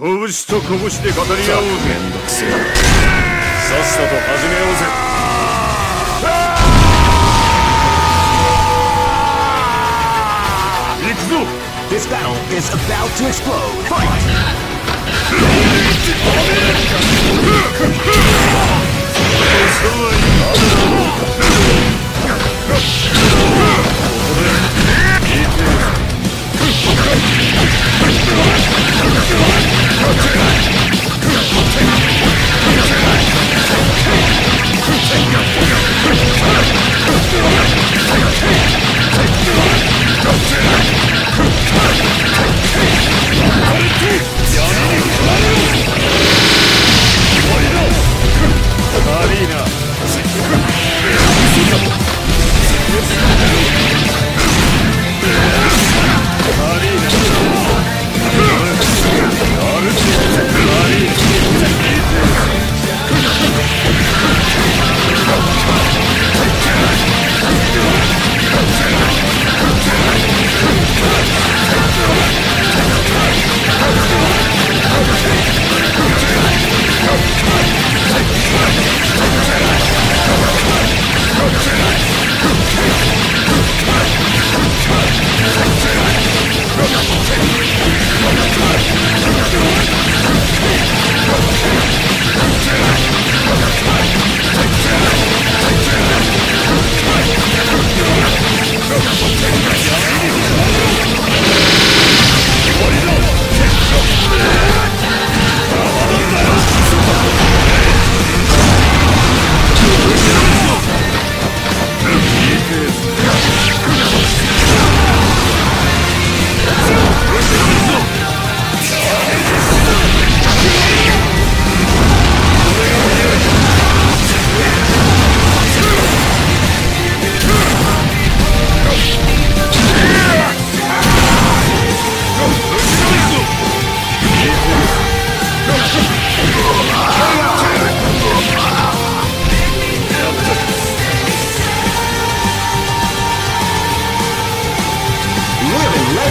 拳と拳で語り合おうぜめんどくせえさっさと始めようぜ行くぞ This battle is about to explode. Fight!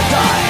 die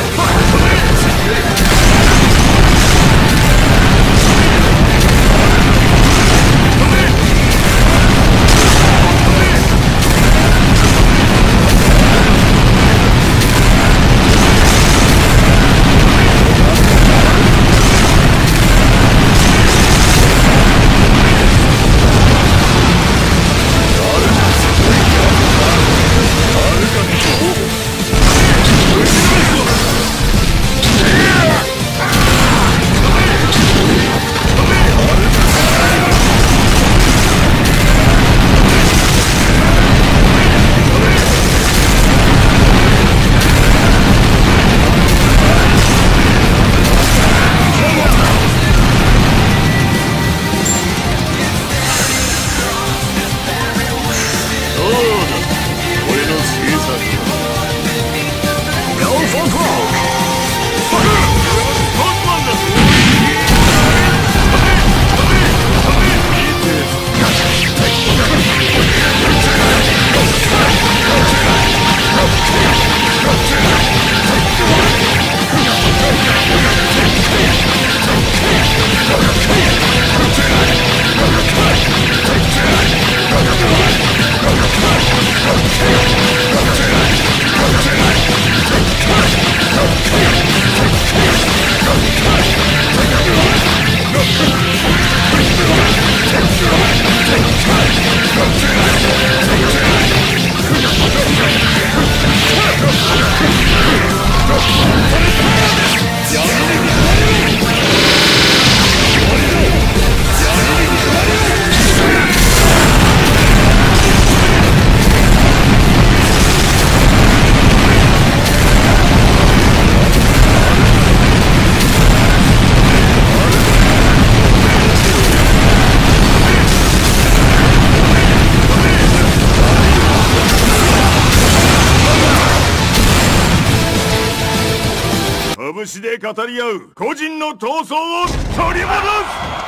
拳で語り合う個人の闘争を取り戻す